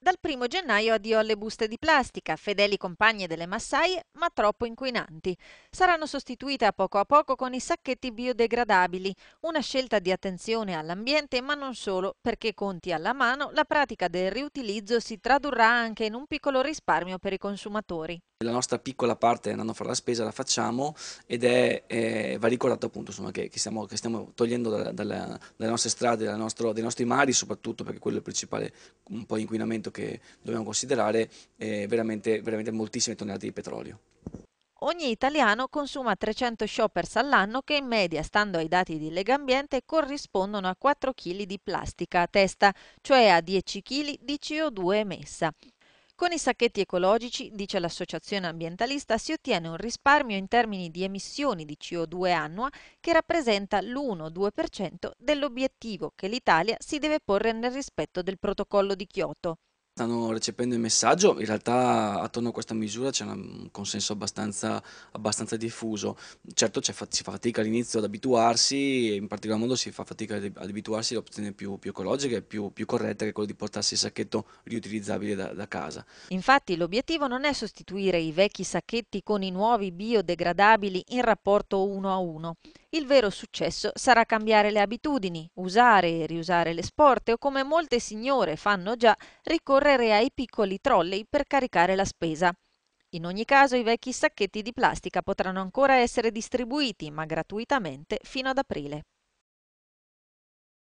Dal 1 gennaio addio alle buste di plastica, fedeli compagne delle massaie, ma troppo inquinanti. Saranno sostituite a poco a poco con i sacchetti biodegradabili, una scelta di attenzione all'ambiente, ma non solo, perché conti alla mano, la pratica del riutilizzo si tradurrà anche in un piccolo risparmio per i consumatori. La nostra piccola parte andando a fare la spesa la facciamo ed è, eh, va ricordato appunto insomma, che, che, stiamo, che, stiamo, togliendo da, da, dalle nostre strade, nostro, dai nostri mari soprattutto perché quello è il principale un po' inquinamento che dobbiamo considerare, eh, veramente, veramente moltissime tonnellate di petrolio. Ogni italiano consuma 300 shoppers all'anno che in media, stando ai dati di Legambiente, corrispondono a 4 kg di plastica a testa, cioè a 10 kg di CO2 emessa. Con i sacchetti ecologici, dice l'associazione ambientalista, si ottiene un risparmio in termini di emissioni di CO2 annua che rappresenta l'1-2% dell'obiettivo che l'Italia si deve porre nel rispetto del protocollo di Kyoto stanno recependo il messaggio, in realtà attorno a questa misura c'è un consenso abbastanza, abbastanza diffuso, certo si fa fatica all'inizio ad abituarsi, in particolar modo si fa fatica ad abituarsi all'opzione più, più, ecologica e più, più, corretta che è quella di portarsi il sacchetto riutilizzabile da, da casa. Infatti l'obiettivo non è sostituire i vecchi sacchetti con i nuovi biodegradabili in rapporto uno a uno, il vero successo sarà cambiare le abitudini, usare e riusare le sporte o come molte signore fanno già, ricorrere ai piccoli trolley per caricare la spesa. In ogni caso i vecchi sacchetti di plastica potranno ancora essere distribuiti, ma gratuitamente, fino ad aprile.